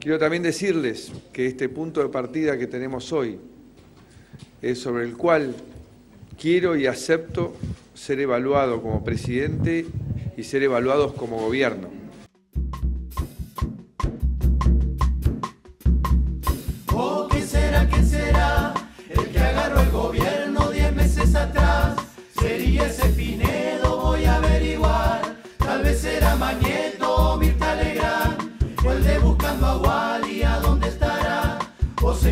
Quiero también decirles que este punto de partida que tenemos hoy es sobre el cual quiero y acepto ser evaluado como presidente y ser evaluados como gobierno. Oh, ¿qué será, qué será? El que agarró el gobierno diez meses atrás sería ese Pinedo, voy a averiguar. Tal vez será mañana.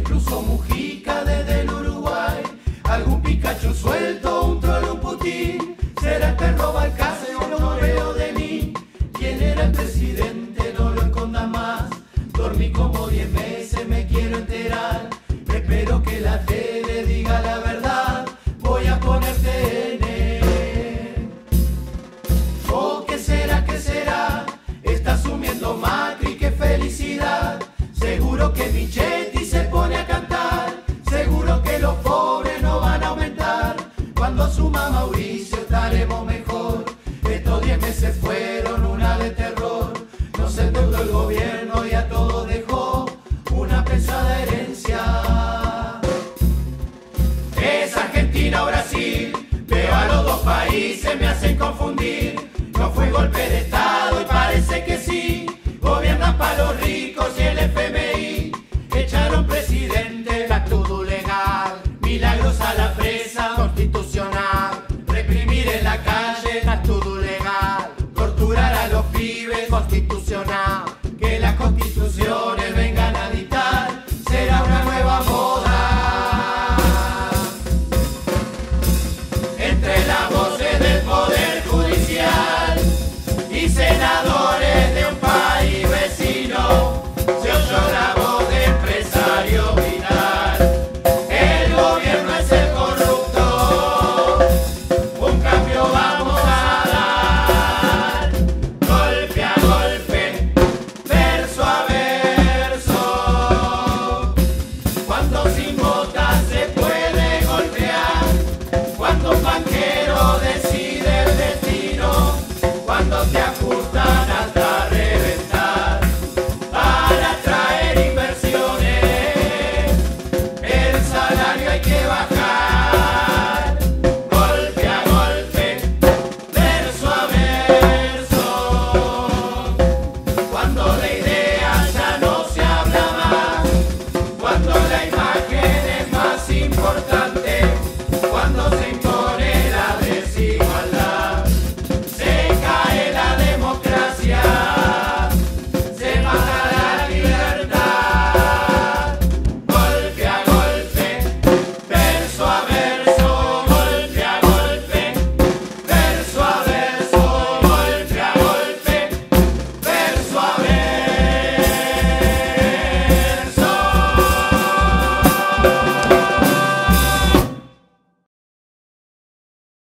se Mujica desde el Uruguay, algún Pikachu suelto, un troll, un putín. 110 meses fueron una de terror, No se endeudó el gobierno. constitucional. gostar.